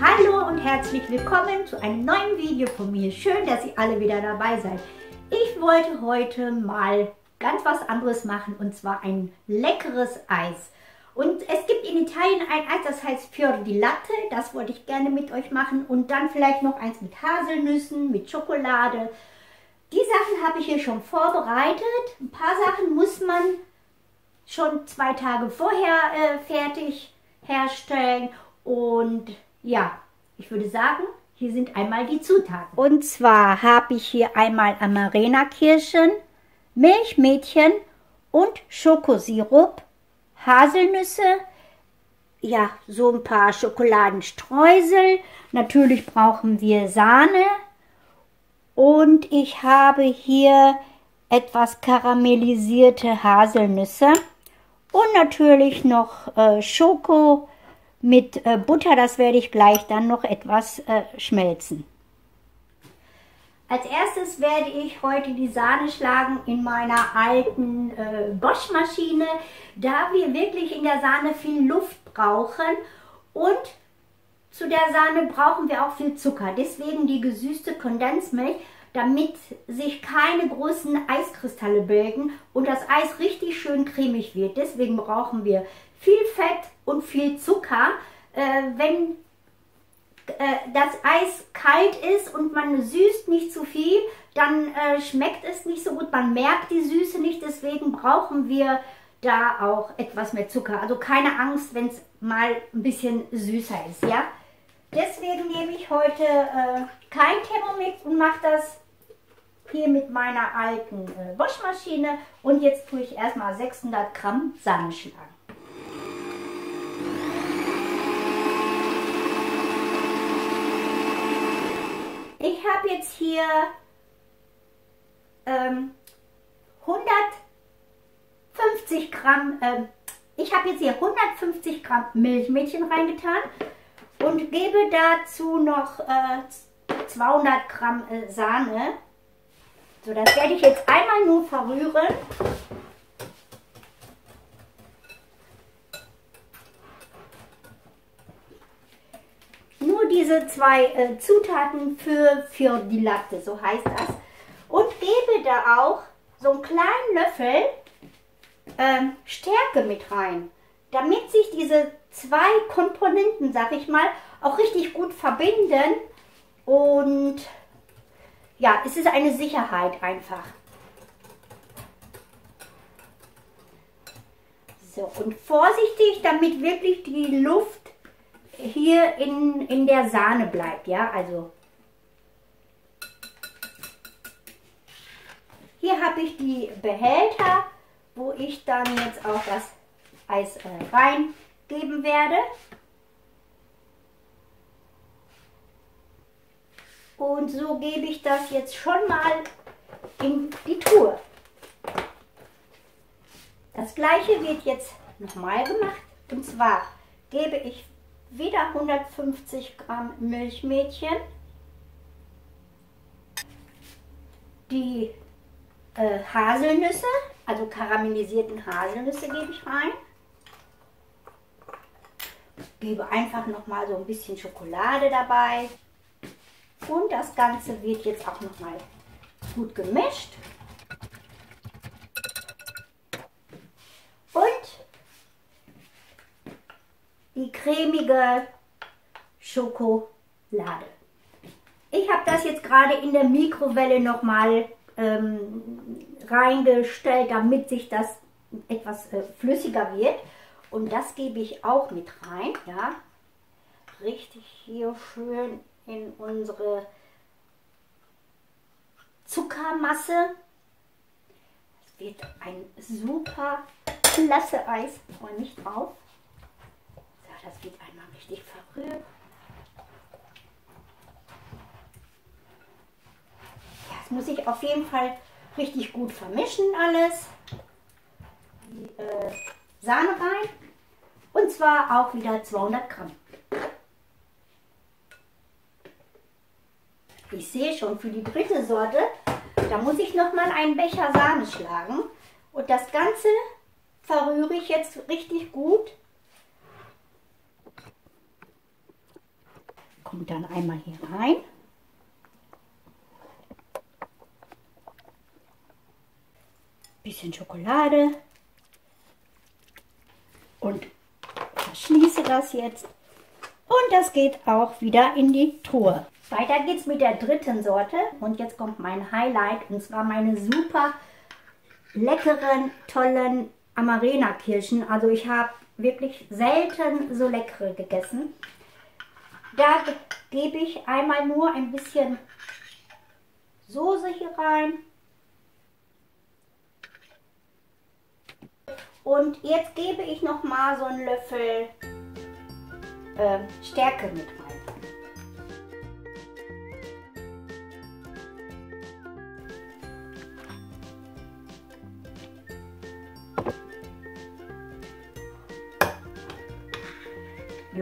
Hallo und herzlich willkommen zu einem neuen Video von mir. Schön, dass ihr alle wieder dabei seid. Ich wollte heute mal ganz was anderes machen und zwar ein leckeres Eis. Und es gibt in Italien ein Eis, das heißt Fior di Latte. Das wollte ich gerne mit euch machen. Und dann vielleicht noch eins mit Haselnüssen, mit Schokolade. Die Sachen habe ich hier schon vorbereitet. Ein paar Sachen muss man schon zwei Tage vorher äh, fertig herstellen. Und ja, ich würde sagen, hier sind einmal die Zutaten. Und zwar habe ich hier einmal Amarena-Kirschen, Milchmädchen und Schokosirup, Haselnüsse, ja, so ein paar Schokoladenstreusel. Natürlich brauchen wir Sahne. Und ich habe hier etwas karamellisierte Haselnüsse. Und natürlich noch äh, Schoko, mit äh, Butter, das werde ich gleich dann noch etwas äh, schmelzen. Als erstes werde ich heute die Sahne schlagen in meiner alten äh, Bosch-Maschine, da wir wirklich in der Sahne viel Luft brauchen und zu der Sahne brauchen wir auch viel Zucker. Deswegen die gesüßte Kondensmilch, damit sich keine großen Eiskristalle bilden und das Eis richtig schön cremig wird. Deswegen brauchen wir viel Fett und viel Zucker. Äh, wenn äh, das Eis kalt ist und man süßt nicht zu viel, dann äh, schmeckt es nicht so gut. Man merkt die Süße nicht, deswegen brauchen wir da auch etwas mehr Zucker. Also keine Angst, wenn es mal ein bisschen süßer ist, ja. Deswegen nehme ich heute äh, kein Thermomix und mache das hier mit meiner alten äh, Waschmaschine. Und jetzt tue ich erstmal 600 Gramm Sahne Ich habe jetzt hier ähm, 150 Gramm, ähm, ich habe jetzt hier 150 Gramm Milchmädchen reingetan und gebe dazu noch äh, 200 Gramm äh, Sahne. So, das werde ich jetzt einmal nur verrühren. Diese zwei äh, Zutaten für, für die Latte, so heißt das. Und gebe da auch so einen kleinen Löffel ähm, Stärke mit rein, damit sich diese zwei Komponenten, sag ich mal, auch richtig gut verbinden. Und ja, es ist eine Sicherheit einfach. So, und vorsichtig, damit wirklich die Luft hier in, in der Sahne bleibt, ja, also hier habe ich die Behälter, wo ich dann jetzt auch das Eis äh, reingeben werde. Und so gebe ich das jetzt schon mal in die Truhe. Das gleiche wird jetzt nochmal gemacht. Und zwar gebe ich wieder 150 Gramm Milchmädchen, die äh, Haselnüsse, also karamellisierten Haselnüsse gebe ich rein. Gebe einfach noch mal so ein bisschen Schokolade dabei. Und das Ganze wird jetzt auch noch mal gut gemischt. Die cremige Schokolade. Ich habe das jetzt gerade in der Mikrowelle nochmal ähm, reingestellt, damit sich das etwas äh, flüssiger wird. Und das gebe ich auch mit rein, ja. Richtig hier schön in unsere Zuckermasse. Es wird ein super klasse Eis, freue mich drauf das wird einmal richtig verrührt. Das muss ich auf jeden Fall richtig gut vermischen alles. Die äh, Sahne rein. Und zwar auch wieder 200 Gramm. Ich sehe schon, für die dritte Sorte, da muss ich noch mal einen Becher Sahne schlagen. Und das Ganze verrühre ich jetzt richtig gut kommt dann einmal hier rein. Bisschen Schokolade. Und verschließe das jetzt. Und das geht auch wieder in die Truhe. Weiter geht's mit der dritten Sorte. Und jetzt kommt mein Highlight. Und zwar meine super leckeren, tollen Amarena-Kirschen. Also ich habe wirklich selten so leckere gegessen. Da gebe ich einmal nur ein bisschen Soße hier rein. Und jetzt gebe ich noch mal so einen Löffel äh, Stärke mit rein.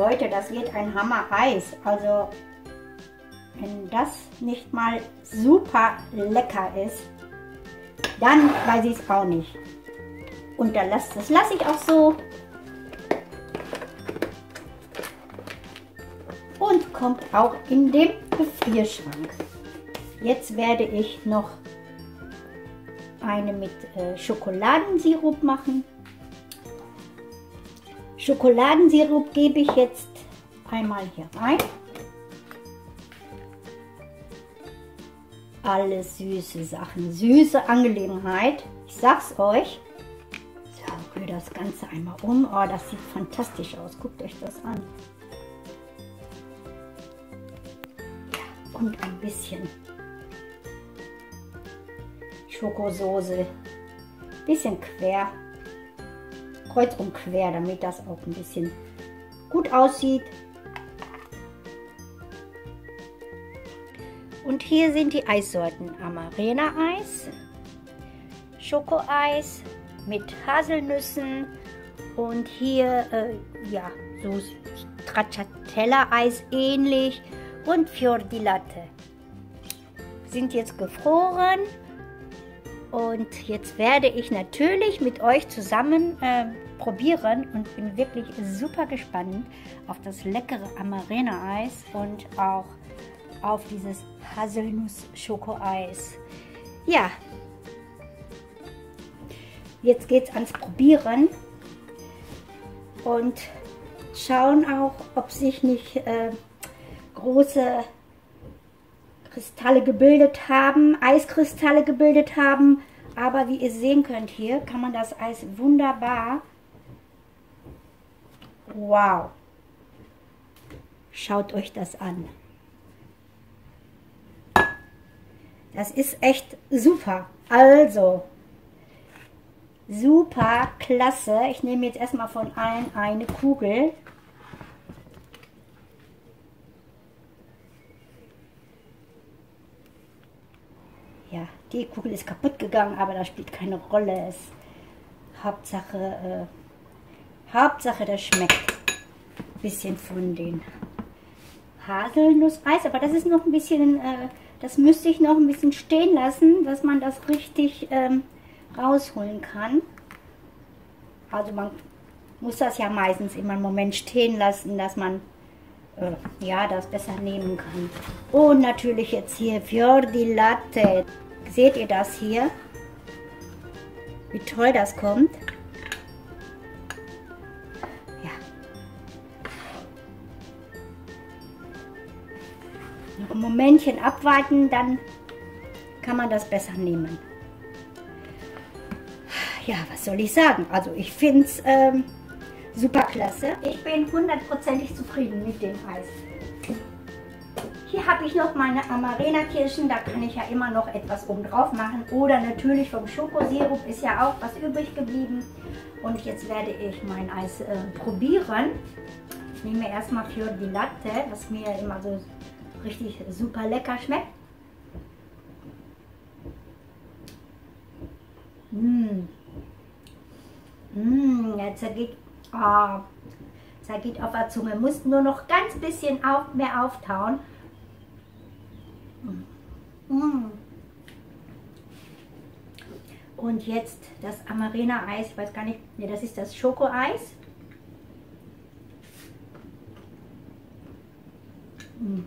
Leute, das wird ein Hammer-Eis. Also, wenn das nicht mal super lecker ist, dann weiß ich es auch nicht. Und dann lass, das lasse ich auch so. Und kommt auch in den Gefrierschrank. Jetzt werde ich noch eine mit äh, Schokoladensirup machen. Schokoladensirup gebe ich jetzt einmal hier rein. Alles süße Sachen, süße Angelegenheit. Ich sag's euch. So, rühre das Ganze einmal um. Oh, das sieht fantastisch aus. Guckt euch das an. Und ein bisschen Schokosoße. Bisschen quer kreuz und quer, damit das auch ein bisschen gut aussieht. Und hier sind die Eissorten Amarena-Eis, Schokoeis mit Haselnüssen und hier, äh, ja, so Stracciatella-Eis ähnlich und Fior di Latte. Sind jetzt gefroren und jetzt werde ich natürlich mit euch zusammen äh, probieren und bin wirklich super gespannt auf das leckere Amarena-Eis und auch auf dieses Haselnuss-Schokoeis. Ja, jetzt geht es ans Probieren und schauen auch, ob sich nicht äh, große Kristalle gebildet haben, Eiskristalle gebildet haben. Aber wie ihr sehen könnt hier, kann man das Eis wunderbar... Wow! Schaut euch das an. Das ist echt super. Also, super klasse. Ich nehme jetzt erstmal von allen eine Kugel. Ja, die Kugel ist kaputt gegangen, aber das spielt keine Rolle. Es, Hauptsache, äh, Hauptsache, das schmeckt. Ein bisschen von den Haselnusseis, aber das ist noch ein bisschen, äh, das müsste ich noch ein bisschen stehen lassen, dass man das richtig ähm, rausholen kann. Also man muss das ja meistens immer einen Moment stehen lassen, dass man ja, das besser nehmen kann. Und natürlich jetzt hier Fior di Latte. Seht ihr das hier? Wie toll das kommt. Ja. Noch ein Momentchen abwarten, dann kann man das besser nehmen. Ja, was soll ich sagen? Also ich finde es... Ähm, super klasse. Ich bin hundertprozentig zufrieden mit dem Eis. Hier habe ich noch meine Amarena-Kirschen, da kann ich ja immer noch etwas oben drauf machen. Oder natürlich vom Schokosirup ist ja auch was übrig geblieben. Und jetzt werde ich mein Eis äh, probieren. Ich nehme erstmal für die Latte, was mir immer so richtig super lecker schmeckt. Mmh. Mmh, jetzt geht Oh, das geht auf der Zunge. Muss nur noch ganz bisschen auf, mehr auftauen. Mm. Und jetzt das Amarena-Eis. Ich weiß gar nicht, ne, das ist das Schokoeis. Hm.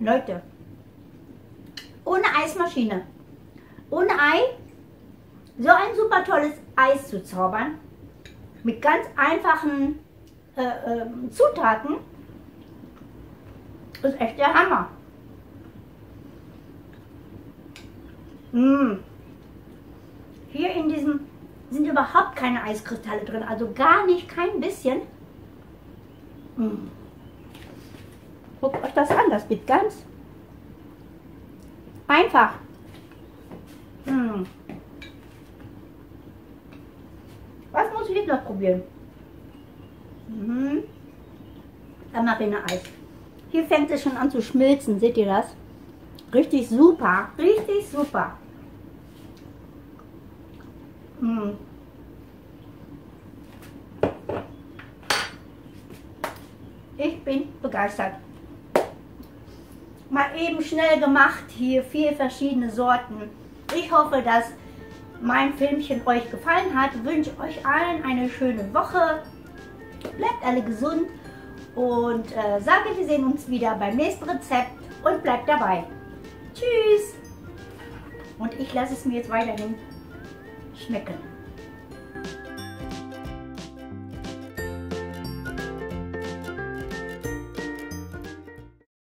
Leute, ohne Eismaschine, ohne Ei, so ein super tolles Eis zu zaubern, mit ganz einfachen äh, äh, Zutaten, ist echt der Hammer. Mmh. Hier in diesem sind überhaupt keine Eiskristalle drin, also gar nicht, kein bisschen. Mmh. Guckt euch das an, das geht ganz einfach. Mmh. Was muss ich jetzt noch probieren? Mhm. Amarene-Eis. Hier fängt es schon an zu schmilzen, seht ihr das? Richtig super, richtig super. Hm. Ich bin begeistert. Mal eben schnell gemacht hier, vier verschiedene Sorten. Ich hoffe, dass mein Filmchen euch gefallen hat. Wünsche euch allen eine schöne Woche. Bleibt alle gesund und äh, sage, wir sehen uns wieder beim nächsten Rezept und bleibt dabei. Tschüss! Und ich lasse es mir jetzt weiterhin schmecken.